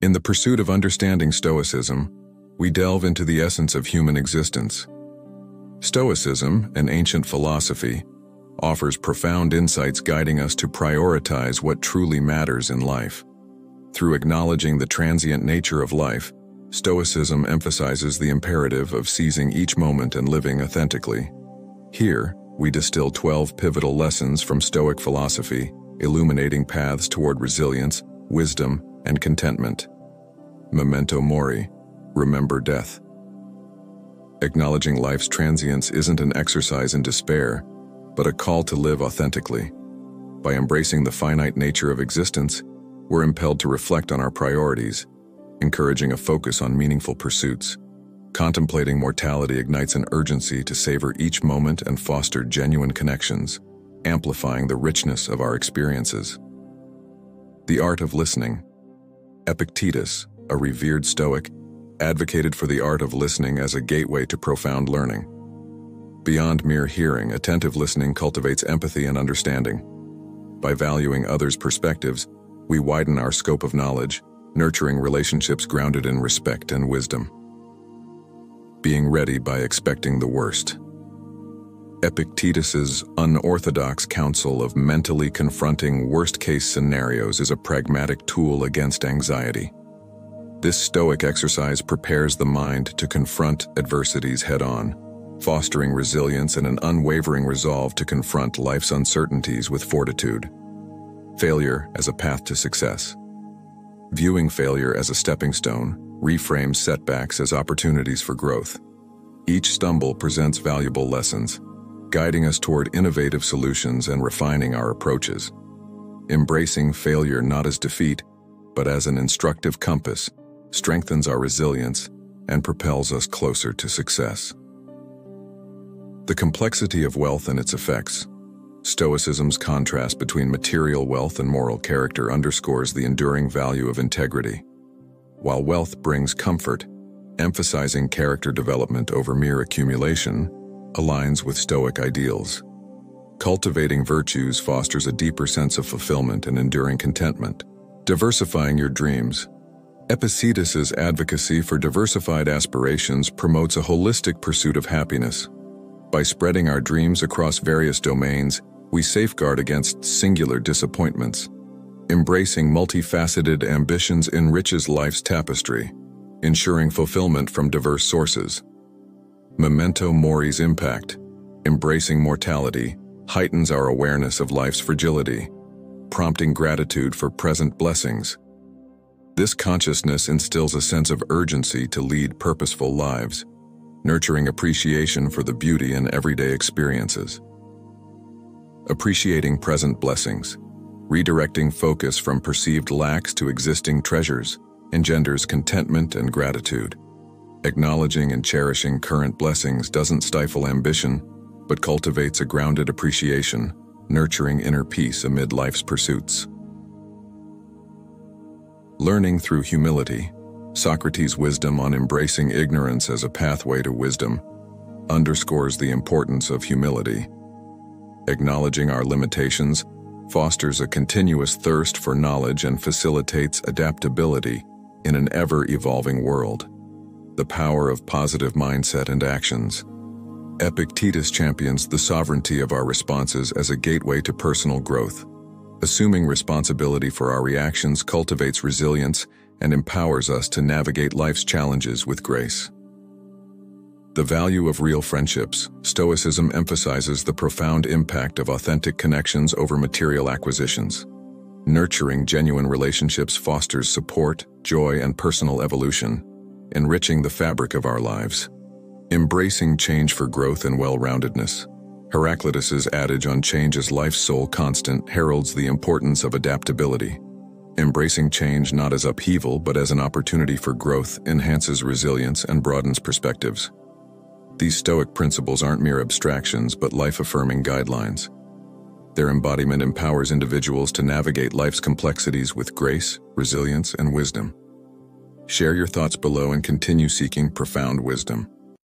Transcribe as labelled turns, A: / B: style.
A: In the pursuit of understanding Stoicism, we delve into the essence of human existence. Stoicism, an ancient philosophy, offers profound insights guiding us to prioritize what truly matters in life. Through acknowledging the transient nature of life, Stoicism emphasizes the imperative of seizing each moment and living authentically. Here, we distill 12 pivotal lessons from Stoic philosophy, illuminating paths toward resilience, wisdom, and contentment. Memento Mori, remember death. Acknowledging life's transience isn't an exercise in despair, but a call to live authentically. By embracing the finite nature of existence, we're impelled to reflect on our priorities, encouraging a focus on meaningful pursuits. Contemplating mortality ignites an urgency to savor each moment and foster genuine connections, amplifying the richness of our experiences. The art of listening. Epictetus, a revered Stoic, advocated for the art of listening as a gateway to profound learning. Beyond mere hearing, attentive listening cultivates empathy and understanding. By valuing others' perspectives, we widen our scope of knowledge, nurturing relationships grounded in respect and wisdom. Being ready by expecting the worst. Epictetus's unorthodox counsel of mentally confronting worst-case scenarios is a pragmatic tool against anxiety. This stoic exercise prepares the mind to confront adversities head-on, fostering resilience and an unwavering resolve to confront life's uncertainties with fortitude. Failure as a path to success. Viewing failure as a stepping stone reframes setbacks as opportunities for growth. Each stumble presents valuable lessons, guiding us toward innovative solutions and refining our approaches. Embracing failure not as defeat, but as an instructive compass, strengthens our resilience and propels us closer to success. The complexity of wealth and its effects. Stoicism's contrast between material wealth and moral character underscores the enduring value of integrity. While wealth brings comfort, emphasizing character development over mere accumulation aligns with Stoic ideals. Cultivating virtues fosters a deeper sense of fulfillment and enduring contentment. Diversifying your dreams. Epictetus's advocacy for diversified aspirations promotes a holistic pursuit of happiness. By spreading our dreams across various domains, we safeguard against singular disappointments. Embracing multifaceted ambitions enriches life's tapestry, ensuring fulfillment from diverse sources. Memento Mori's impact, embracing mortality, heightens our awareness of life's fragility, prompting gratitude for present blessings. This consciousness instills a sense of urgency to lead purposeful lives, nurturing appreciation for the beauty in everyday experiences. Appreciating present blessings, redirecting focus from perceived lacks to existing treasures, engenders contentment and gratitude. Acknowledging and cherishing current blessings doesn't stifle ambition, but cultivates a grounded appreciation, nurturing inner peace amid life's pursuits. Learning through humility, Socrates' wisdom on embracing ignorance as a pathway to wisdom underscores the importance of humility. Acknowledging our limitations fosters a continuous thirst for knowledge and facilitates adaptability in an ever-evolving world. The power of positive mindset and actions. Epictetus champions the sovereignty of our responses as a gateway to personal growth. Assuming responsibility for our reactions cultivates resilience and empowers us to navigate life's challenges with grace. The value of real friendships, Stoicism emphasizes the profound impact of authentic connections over material acquisitions. Nurturing genuine relationships fosters support, joy, and personal evolution, enriching the fabric of our lives. Embracing change for growth and well-roundedness. Heraclitus's adage on change as life's sole constant heralds the importance of adaptability. Embracing change not as upheaval but as an opportunity for growth enhances resilience and broadens perspectives. These Stoic principles aren't mere abstractions but life-affirming guidelines. Their embodiment empowers individuals to navigate life's complexities with grace, resilience, and wisdom. Share your thoughts below and continue seeking profound wisdom.